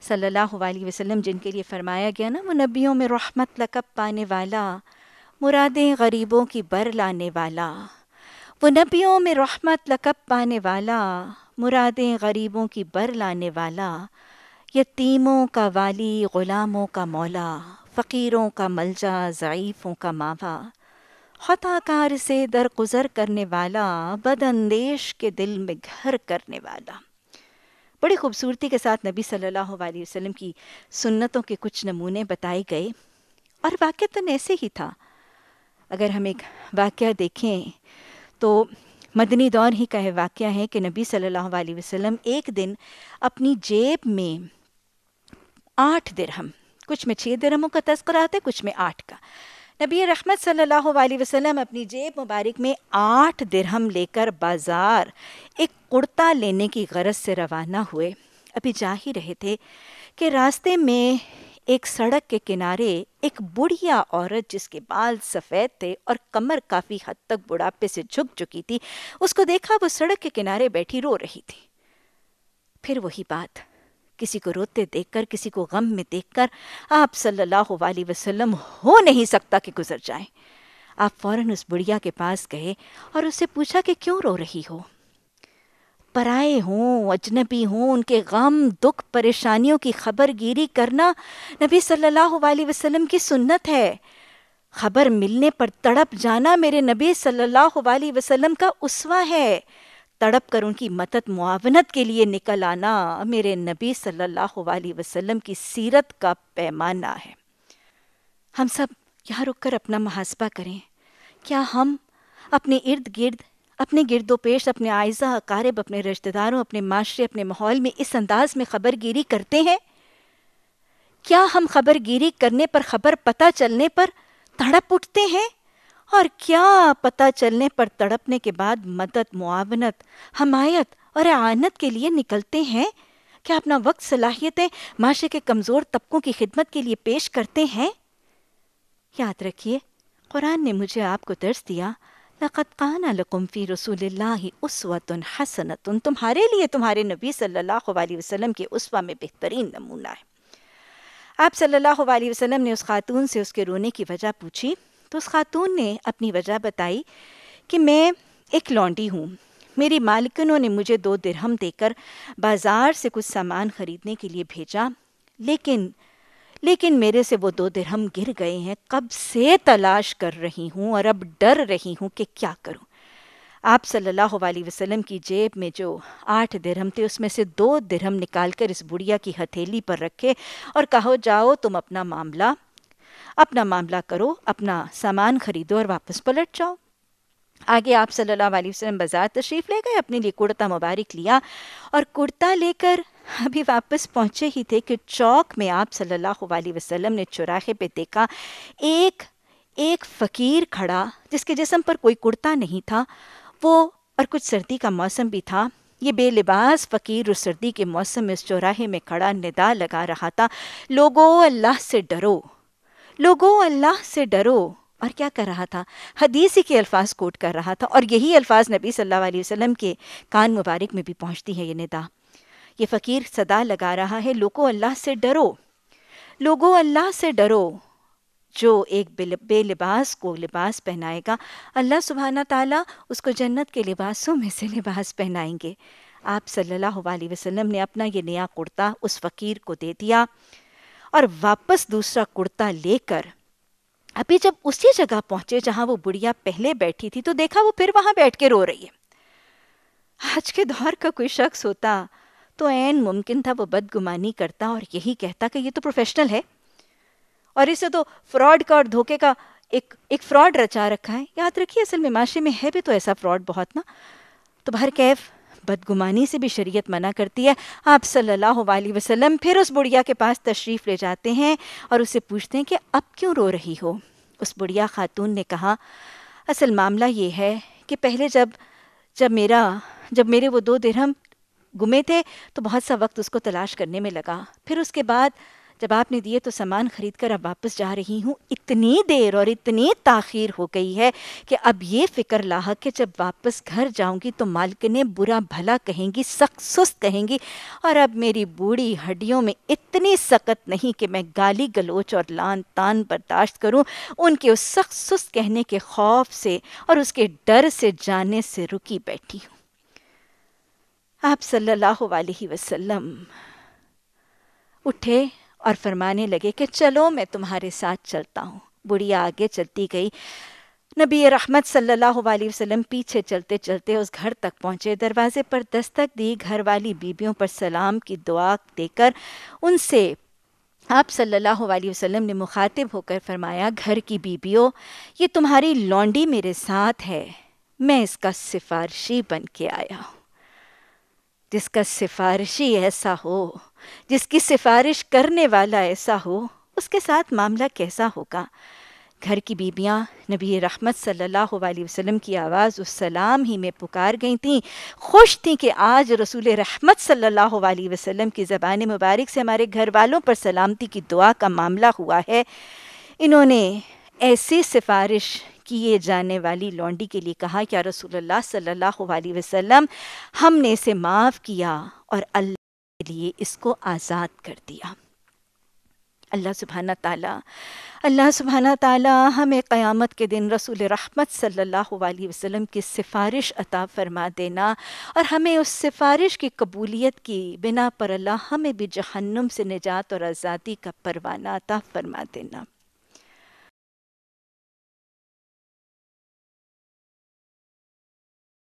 صلی اللہ علیہ وسلم جن کے لیے فرمایا گیا نا، وہ نبیوں میں رحمت لقب پانے والا، مرادیں غریبوں کی بر لانے والا، وہ نبیوں میں رحمت لقب پانے والا، مرادیں غریبوں کی بر لانے والا، یتیموں کا والی، غلاموں کا مولا، فقیروں کا ملجا، ضعیفوں کا ماوا خطا کار سے درگزر کرنے والا بد اندیش کے دل میں گھر کرنے والا۔ بڑی خوبصورتی کے ساتھ نبی صلی اللہ علیہ وسلم کی سنتوں کے کچھ نمونے بتائے گئے اور واقع ایسے ہی تھا۔ اگر ہم ایک واقعہ دیکھیں تو مدنی دور ہی کا واقعہ ہے کہ نبی صلی اللہ علیہ وسلم ایک دن اپنی جیب میں آٹھ درہم، کچھ میں چھ درہموں کا تذکرہ آتا ہے، کچھ میں آٹھ کا۔ نبی رحمت صلی اللہ علیہ وسلم اپنی جیب مبارک میں آٹھ درہم لے کر بازار ایک کرتا لینے کی غرض سے روانہ ہوئے۔ ابھی جا ہی رہے تھے کہ راستے میں ایک سڑک کے کنارے ایک بڑھیا عورت جس کے بال سفید تھے اور کمر کافی حد تک بڑھاپے سے جھک چکی تھی، اس کو دیکھا وہ سڑک کے کنارے بیٹھی رو رہی تھی۔ پھر وہی بات۔ کسی کو روتے دیکھ کر، کسی کو غم میں دیکھ کر آپ صلی اللہ علیہ وسلم ہو نہیں سکتا کہ گزر جائیں۔ آپ فوراً اس بڑھیا کے پاس گئے اور اس سے پوچھا کہ کیوں رو رہی ہو؟ پرائے ہوں، اجنبی ہوں، ان کے غم، دکھ، پریشانیوں کی خبر گیری کرنا نبی صلی اللہ علیہ وسلم کی سنت ہے۔ خبر ملنے پر تڑپ جانا میرے نبی صلی اللہ علیہ وسلم کا اسوا ہے۔ تڑپ کر ان کی مدد معاونت کے لیے نکل آنا میرے نبی صلی اللہ علیہ وسلم کی سیرت کا پیمانہ ہے۔ ہم سب یہاں رک کر اپنا محاسبہ کریں۔ کیا ہم اپنے ارد گرد، اپنے گرد و پیش، اپنے آئزہ اقارب، اپنے رشتہ داروں، اپنے معاشرے، اپنے ماحول میں اس انداز میں خبر گیری کرتے ہیں؟ کیا ہم خبر گیری کرنے پر، خبر پتہ چلنے پر تڑپ اٹھتے ہیں؟ اور کیا پتہ چلنے پر تڑپنے کے بعد مدد، معاونت، حمایت اور اعانت کے لیے نکلتے ہیں؟ کیا اپنا وقت، صلاحیتیں معاشرے کے کمزور طبقوں کی خدمت کے لیے پیش کرتے ہیں؟ یاد رکھیے، قرآن نے مجھے آپ کو درس دیا، لقد قان لکم فی رسول اللہ اسوۃ حسنت تمہارے لیے تمہارے نبی صلی اللہ علیہ وسلم کے اسوا میں بہترین نمونہ ہے۔ آپ صلی اللہ علیہ وسلم نے اس خاتون سے اس کے رونے کی وجہ پوچھی۔ تو اس خاتون نے اپنی وجہ بتائی کہ میں ایک لونڈی ہوں۔ میری مالکنوں نے مجھے دو درہم دے کر بازار سے کچھ سامان خریدنے کے لیے بھیجا، لیکن لیکن میرے سے وہ دو درہم گر گئے ہیں۔ کب سے تلاش کر رہی ہوں اور اب ڈر رہی ہوں کہ کیا کروں۔ آپ صلی اللہ علیہ وسلم کی جیب میں جو آٹھ درہم تھے، اس میں سے دو درہم نکال کر اس بڑھیا کی ہتھیلی پر رکھے اور کہو، جاؤ تم اپنا معاملہ اپنا معاملہ کرو، اپنا سامان خریدو اور واپس پلٹ جاؤ۔ آگے آپ صلی اللہ علیہ وسلم بازار تشریف لے گئے، اپنے لیے کرتا مبارک لیا اور کرتا لے کر ابھی واپس پہنچے ہی تھے کہ چوک میں آپ صلی اللہ علیہ وسلم نے چوراہے پہ دیکھا، ایک ایک فقیر کھڑا جس کے جسم پر کوئی کرتا نہیں تھا۔ وہ اور کچھ سردی کا موسم بھی تھا۔ یہ بے لباس فقیر اس سردی کے موسم میں اس چوراہے میں کھڑا ندا لگا رہا تھا۔ لوگو، اللہ سے ڈرو۔ لوگو اللہ سے ڈرو۔ اور کیا کر رہا تھا؟ حدیث کے الفاظ کوٹ کر رہا تھا اور یہی الفاظ نبی صلی اللہ علیہ وسلم کے کان مبارک میں بھی پہنچتی ہے یہ ندا۔ یہ فقیر صدا لگا رہا ہے لوگو اللہ سے ڈرو۔ لوگو اللہ سے ڈرو۔ جو ایک بے لباس کو لباس پہنائے گا، اللہ سبحانہ تعالیٰ اس کو جنت کے لباسوں میں سے لباس پہنائیں گے۔ آپ صلی اللہ علیہ وسلم نے اپنا یہ نیا کرتا اس فقیر کو دے دیا۔ اور واپس دوسرا کرتا لے کر۔ ابھی جب اسی جگہ پہنچے جہاں وہ بڑھیا پہلے بیٹھی تھی تو دیکھا وہ پھر وہاں بیٹھ کے رو رہی ہے۔ آج کے دور کا کوئی شخص ہوتا تو این ممکن تھا وہ بدگمانی کرتا اور یہی کہتا کہ یہ تو پروفیشنل ہے۔ اور اسے تو فراڈ کا اور دھوکے کا ایک ایک فراڈ رچا رکھا ہے۔ یاد رکھیے، اصل میں معاشرے میں ہے بھی تو ایسا فراڈ بہت نا۔ تو بھر کیف۔ بدگمانی سے بھی شریعت منع کرتی ہے۔ آپ صلی اللہ علیہ وسلم پھر اس بڑھیا کے پاس تشریف لے جاتے ہیں اور اسے پوچھتے ہیں کہ اب کیوں رو رہی ہو؟ اس بڑھیا خاتون نے کہا، اصل معاملہ یہ ہے کہ پہلے جب جب میرا، جب میرے وہ دو درہم گمے تھے تو بہت سا وقت اس کو تلاش کرنے میں لگا۔ پھر اس کے بعد جب آپ نے دیے تو سامان خرید کر اب واپس جا رہی ہوں، اتنی دیر اور اتنی تاخیر ہو گئی ہے کہ اب یہ فکر لاحق کہ جب واپس گھر جاؤں گی تو مالکنیں برا بھلا کہیں گی، سخت سست کہیں گی اور اب میری بوڑھی ہڈیوں میں اتنی سخت نہیں کہ میں گالی گلوچ اور لان تان برداشت کروں، ان کے اس سخت سست کہنے کے خوف سے اور اس کے ڈر سے جانے سے رکی بیٹھی ہوں۔ آپ صلی اللہ علیہ وسلم، اٹھے اور فرمانے لگے کہ چلو میں تمہارے ساتھ چلتا ہوں۔ بڑھیا آگے چلتی گئی۔ نبی رحمت صلی اللہ علیہ وسلم پیچھے چلتے چلتے اس گھر تک پہنچے۔ دروازے پر دستک دی گھر والی بیبیوں پر سلام کی دعا دے کر ان سے آپ صلی اللہ علیہ وسلم نے مخاطب ہو کر فرمایا، گھر کی بیبیوں یہ تمہاری لونڈی میرے ساتھ ہے۔ میں اس کا سفارشی بن کے آیا ہوں۔ جس کا سفارشی ایسا ہو جس کی سفارش کرنے والا ایسا ہو، اس کے ساتھ معاملہ کیسا ہوگا؟ گھر کی بیبیاں نبی رحمت صلی اللہ علیہ وسلم کی آواز اس سلام ہی میں پکار گئی تھیں۔ خوش تھیں کہ آج رسول رحمت صلی اللہ علیہ وسلم کی زبان مبارک سے ہمارے گھر والوں پر سلامتی کی دعا کا معاملہ ہوا ہے۔ انہوں نے ایسی سفارش کیے جانے والی لونڈی کے لیے کہا کیا رسول اللہ صلی اللہ علیہ وسلم، ہم نے اسے معاف کیا اور اللہ لیے اس کو آزاد کر دیا۔ اللہ سبحانہ تعالیٰ، اللہ سبحانہ تعالیٰ ہمیں قیامت کے دن رسول رحمت صلی اللہ علیہ وسلم کی سفارش عطا فرما دینا اور ہمیں اس سفارش کی قبولیت کی بنا پر اللہ ہمیں بھی جہنم سے نجات اور آزادی کا پروانہ عطا فرما دینا۔